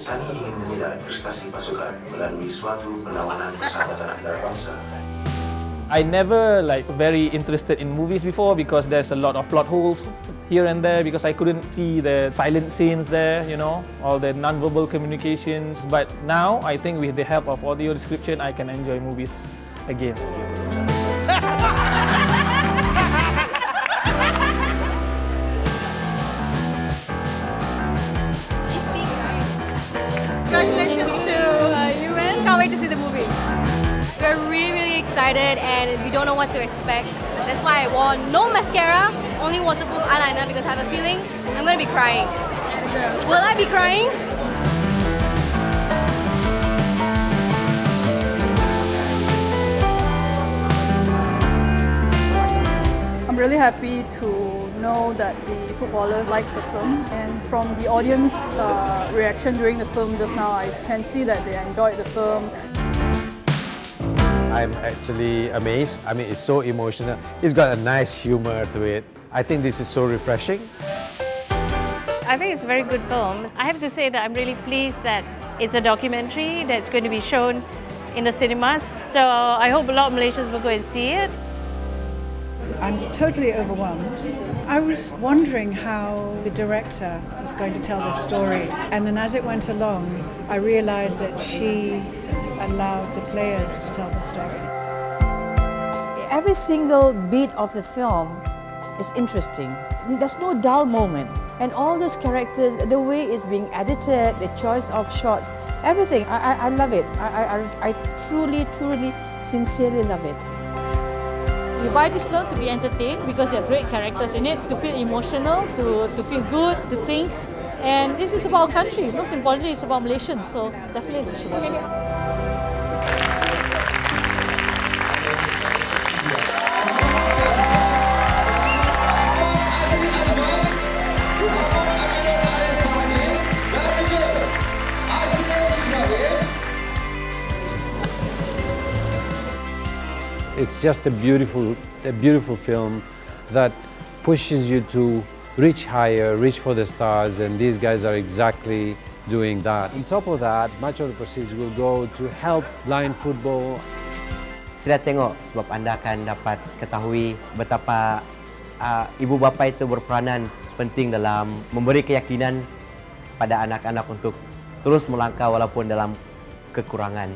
Sani ingin menilai prestasi pasukan melalui suatu perlawanan persahabatan. I never like very interested in movies before because there's a lot of plot holes here and there because I couldn't see the silent scenes there, you know, all the non-verbal communications. But now I think with the help of audio description, I can enjoy movies again. Congratulations to uh, guys. Can't wait to see the movie. We're really, really excited and we don't know what to expect. That's why I wore no mascara, only waterproof eyeliner because I have a feeling I'm going to be crying. Will I be crying? I'm really happy to know that the footballers like the film and from the audience uh, reaction during the film just now I can see that they enjoyed the film. I'm actually amazed. I mean, it's so emotional. It's got a nice humor to it. I think this is so refreshing. I think it's a very good film. I have to say that I'm really pleased that it's a documentary that's going to be shown in the cinemas. So I hope a lot of Malaysians will go and see it. I'm totally overwhelmed. I was wondering how the director was going to tell the story, and then as it went along, I realized that she allowed the players to tell the story. Every single beat of the film is interesting. There's no dull moment. And all those characters, the way it's being edited, the choice of shots, everything, I, I, I love it. I, I, I truly, truly, sincerely love it. You buy this film to be entertained because there are great characters in it, to feel emotional, to, to feel good, to think. And this is about country. Most importantly, it's about Malaysians. So definitely you should watch it. It's just a beautiful, a beautiful film that pushes you to reach higher, reach for the stars, and these guys are exactly doing that. On top of that, much of the proceeds will go to help blind football. Sila tengok sebab anda akan dapat ketahui betapa uh, ibu bapa itu berperanan penting dalam memberi keyakinan pada anak-anak untuk terus melangkah walaupun dalam kekurangan.